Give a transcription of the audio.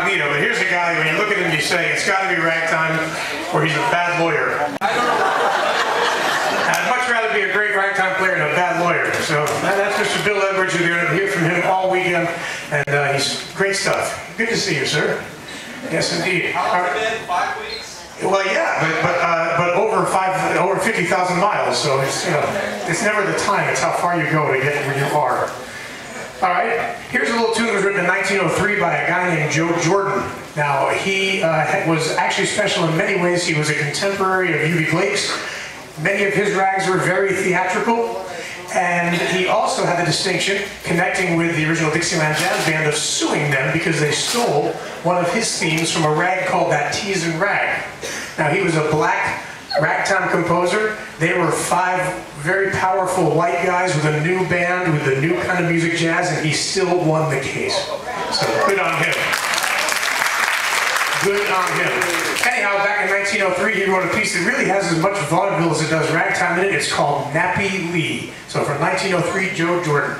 Know, but here's a guy, when you look at him, you say, it's got to be ragtime, or he's a bad lawyer. I'd much rather be a great ragtime player than a bad lawyer. So that's Mr. Bill Edwards. You're going to hear from him all weekend, and uh, he's great stuff. Good to see you, sir. Yes, indeed. How long been? Five weeks? Well, yeah, but but uh, but over five, over fifty thousand miles. So it's you know, it's never the time; it's how far you go to get where you are. All right. Here's a little tune that was written in 1903 by a guy named Joe Jordan. Now he uh, was actually special in many ways. He was a contemporary of Eubie Blake's. Many of his rags were very theatrical. And he also had the distinction, connecting with the original Dixieland Jazz Band, of suing them because they stole one of his themes from a rag called That Teasin' Rag. Now, he was a black ragtime composer. They were five very powerful white guys with a new band, with a new kind of music jazz, and he still won the case. So good on him. Good on him. Anyhow, back in 1903, he wrote a piece that really has as much vaudeville as it does ragtime in it. It's called Nappy Lee. So from 1903, Joe Jordan.